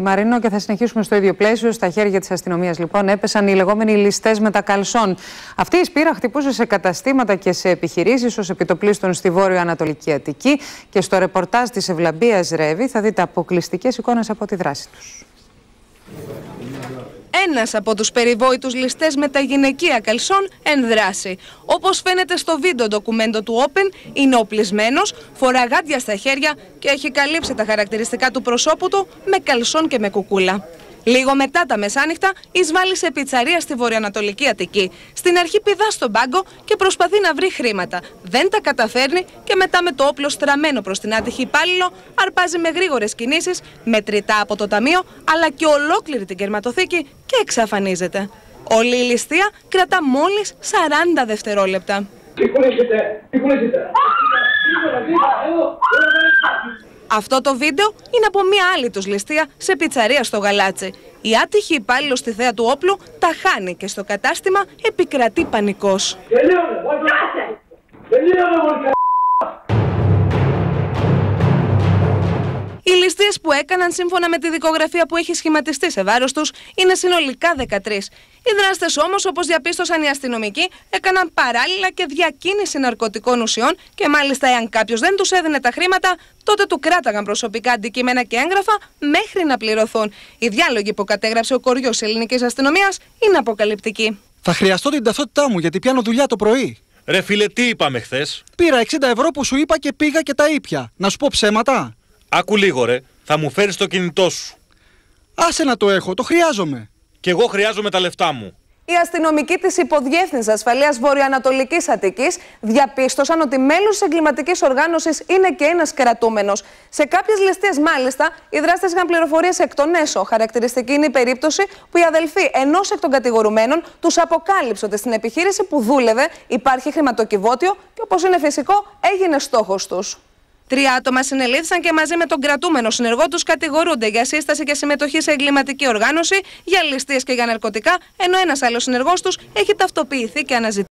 Μαρίνο και θα συνεχίσουμε στο ίδιο πλαίσιο. Στα χέρια της αστυνομίας, λοιπόν, έπεσαν οι λεγόμενοι ληστές με τα καλσόν. Αυτή η σπήρα χτυπούσε σε καταστήματα και σε επιχειρήσεις ως επιτοπλίστων στη Βόρειο Ανατολική Αττική. Και στο ρεπορτάζ της Ευλαμπίας Ρεύη θα δείτε αποκλειστικές εικόνες από τη δράση τους. Ένας από τους περιβόητους ληστές με τα γυναικεία καλσόν εν δράση. Όπως φαίνεται στο βίντεο ντοκουμέντο του Open, είναι οπλισμένος, φορά γάντια στα χέρια και έχει καλύψει τα χαρακτηριστικά του προσώπου του με καλσόν και με κουκούλα. Λίγο μετά τα μεσάνυχτα, εισβάλλει σε πιτσαρία στη βορειοανατολική Αττική. Στην αρχή πηδά στον πάγκο και προσπαθεί να βρει χρήματα. Δεν τα καταφέρνει και μετά με το όπλο στραμμένο προς την άτυχη υπάλληλο, αρπάζει με γρήγορες κινήσεις, μετρητά από το ταμείο, αλλά και ολόκληρη την κερματοθήκη και εξαφανίζεται. Όλη η ληστεία κρατά μόλις 40 δευτερόλεπτα. Αυτό το βίντεο είναι από μία άλλη τους ληστεία σε πιτσαρία στο Γαλάτσι. Η άτυχη υπάλληλος στη θέα του όπλου τα χάνει και στο κατάστημα επικρατεί πανικός. Ληστείε που έκαναν σύμφωνα με τη δικογραφία που έχει σχηματιστεί σε βάρος τους είναι συνολικά 13. Οι δράστες όμως, όπως διαπίστωσαν οι αστυνομικοί, έκαναν παράλληλα και διακίνηση ναρκωτικών ουσιών και μάλιστα, εάν κάποιος δεν τους έδινε τα χρήματα, τότε του κράταγαν προσωπικά αντικείμενα και έγγραφα μέχρι να πληρωθούν. Οι διάλογοι που κατέγραψε ο κοριός ελληνικής αστυνομίας είναι αποκαλυπτικοί. Θα χρειαστώ την ταυτότητά μου γιατί πιάνω δουλειά το πρωί. Ρε φίλε, τι είπαμε χθες; Πήρα 60 ευρώ που σου είπα και πήγα και τα ήπια. Να σου πω ψέματα. Άκου λίγο, ρε. Θα μου φέρεις το κινητό σου. Άσε να το έχω, το χρειάζομαι. Κι εγώ χρειάζομαι τα λεφτά μου. Οι αστυνομικοί της Υποδιεύθυνσης Ασφαλείας Βορειοανατολικής Αττικής διαπίστωσαν ότι μέλος της εγκληματικής οργάνωσης είναι και ένας κρατούμενο. Σε κάποιες ληστείες, μάλιστα, οι δράστες είχαν πληροφορίες εκ των έσω. Χαρακτηριστική είναι η περίπτωση που η αδελφή ενός εκ των κατηγορουμένων τους αποκάλυψε ότι στην επιχείρηση που δούλευε υπάρχει χρηματοκιβώτιο και όπως είναι φυσικό έγινε στόχος τους. Τρία άτομα συνελήφθησαν και μαζί με τον κρατούμενο συνεργό τους κατηγορούνται για σύσταση και συμμετοχή σε εγκληματική οργάνωση, για ληστείες και για ναρκωτικά, ενώ ένας άλλος συνεργός τους έχει ταυτοποιηθεί και αναζητηθεί.